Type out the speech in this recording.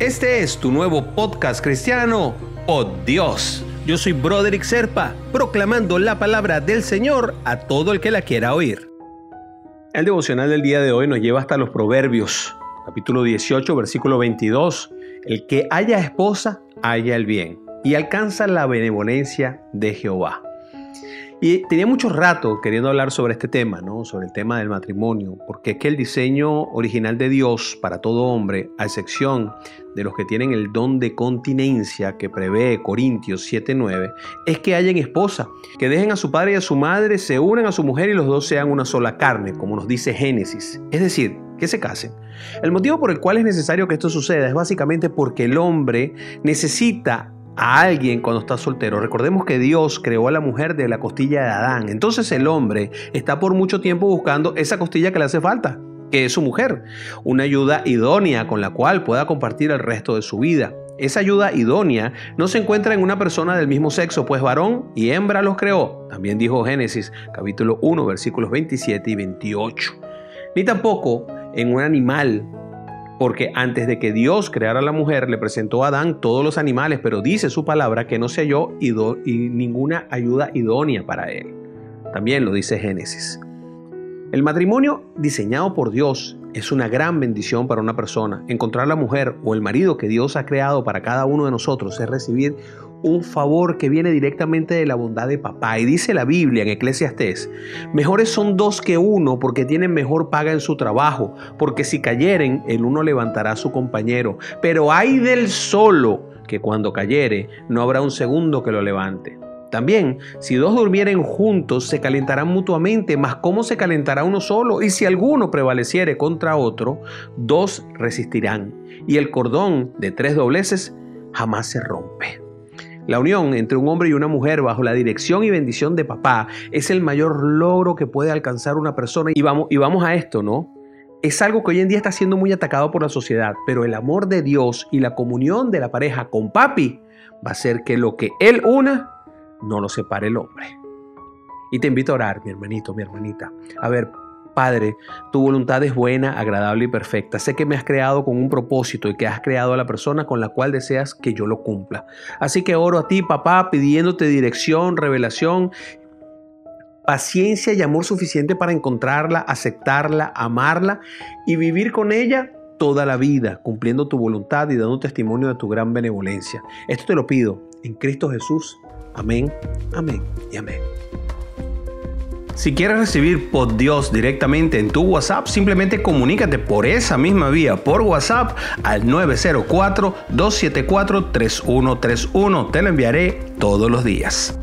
Este es tu nuevo podcast cristiano, Oh Dios. Yo soy Broderick Serpa, proclamando la palabra del Señor a todo el que la quiera oír. El devocional del día de hoy nos lleva hasta los Proverbios, capítulo 18, versículo 22. El que haya esposa, haya el bien, y alcanza la benevolencia de Jehová. Y tenía mucho rato queriendo hablar sobre este tema, ¿no? sobre el tema del matrimonio, porque es que el diseño original de Dios para todo hombre, a excepción de los que tienen el don de continencia que prevé Corintios 7:9, es que hayan esposa, que dejen a su padre y a su madre, se unen a su mujer y los dos sean una sola carne, como nos dice Génesis. Es decir, que se casen. El motivo por el cual es necesario que esto suceda es básicamente porque el hombre necesita a alguien cuando está soltero. Recordemos que Dios creó a la mujer de la costilla de Adán. Entonces el hombre está por mucho tiempo buscando esa costilla que le hace falta, que es su mujer. Una ayuda idónea con la cual pueda compartir el resto de su vida. Esa ayuda idónea no se encuentra en una persona del mismo sexo, pues varón y hembra los creó. También dijo Génesis capítulo 1 versículos 27 y 28. Ni tampoco en un animal porque antes de que Dios creara a la mujer, le presentó a Adán todos los animales, pero dice su palabra que no se halló y ninguna ayuda idónea para él. También lo dice Génesis. El matrimonio diseñado por Dios es una gran bendición para una persona. Encontrar la mujer o el marido que Dios ha creado para cada uno de nosotros es recibir un favor que viene directamente de la bondad de papá. Y dice la Biblia en Eclesiastés, mejores son dos que uno porque tienen mejor paga en su trabajo, porque si cayeren, el uno levantará a su compañero. Pero hay del solo que cuando cayere, no habrá un segundo que lo levante. También, si dos durmieren juntos, se calentarán mutuamente, mas ¿cómo se calentará uno solo? Y si alguno prevaleciere contra otro, dos resistirán. Y el cordón de tres dobleces jamás se rompe. La unión entre un hombre y una mujer bajo la dirección y bendición de papá es el mayor logro que puede alcanzar una persona. Y vamos, y vamos a esto, ¿no? Es algo que hoy en día está siendo muy atacado por la sociedad, pero el amor de Dios y la comunión de la pareja con papi va a hacer que lo que Él una no lo separe el hombre. Y te invito a orar, mi hermanito, mi hermanita. A ver, Padre, tu voluntad es buena, agradable y perfecta. Sé que me has creado con un propósito y que has creado a la persona con la cual deseas que yo lo cumpla. Así que oro a ti, papá, pidiéndote dirección, revelación, paciencia y amor suficiente para encontrarla, aceptarla, amarla y vivir con ella toda la vida, cumpliendo tu voluntad y dando testimonio de tu gran benevolencia. Esto te lo pido en Cristo Jesús. Amén, amén y amén. Si quieres recibir por Dios directamente en tu WhatsApp, simplemente comunícate por esa misma vía, por WhatsApp, al 904-274-3131. Te lo enviaré todos los días.